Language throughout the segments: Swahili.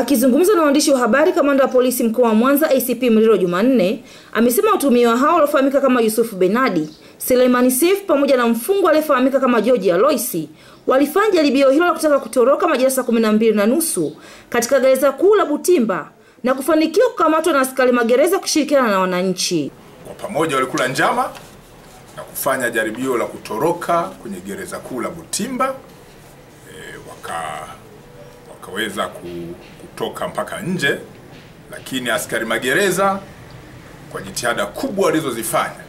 Akizungumza na waandishi wa habari, kamanda wa polisi mkoa wa Mwanza ACP Mlilo Jumanne amesema watuhumiwa hao waliofahamika kama Yusufu Benadi, Selemani Sif pamoja na mfungwa aliyefahamika kama George Aloisi walifanya jaribio hilo la kutaka kutoroka majira saa kumi na mbili na nusu katika gereza kuu la Butimba na kufanikiwa kukamatwa na askari magereza kushirikiana na wananchi. Kwa pamoja walikula njama na kufanya jaribio la kutoroka kwenye gereza kuu la Butimba. E, waka wakaweza kutoka mpaka nje, lakini askari magereza kwa jitihada kubwa walizozifanya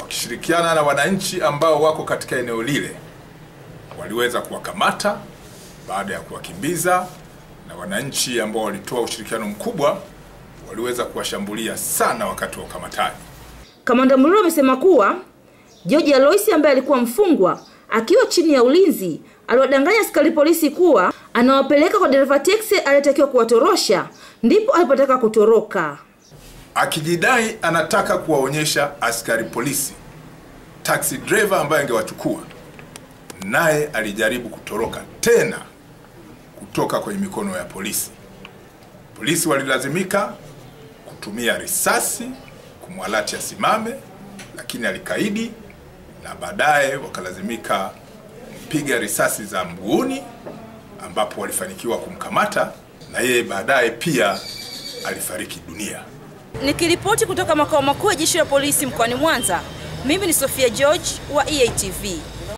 wakishirikiana na wananchi ambao wako katika eneo lile waliweza kuwakamata baada ya kuwakimbiza, na wananchi ambao walitoa ushirikiano mkubwa waliweza kuwashambulia sana wakati wa ukamataji. Kamanda Muliro amesema kuwa George Aloisi ambaye alikuwa mfungwa akiwa chini ya ulinzi aliwadanganya askari polisi kuwa anawapeleka kwa dereva teksi aliyetakiwa kuwatorosha, ndipo alipotaka kutoroka, akijidai anataka kuwaonyesha askari polisi taxi driver ambaye angewachukua, naye alijaribu kutoroka tena kutoka kwenye mikono ya polisi. Polisi walilazimika kutumia risasi kumwalati asimame, lakini alikaidi na baadaye wakalazimika piga risasi za mguuni, ambapo walifanikiwa kumkamata na yeye baadaye pia alifariki dunia. Nikiripoti kutoka makao makuu ya jeshi la polisi mkoani Mwanza, mimi ni Sofia George wa EATV.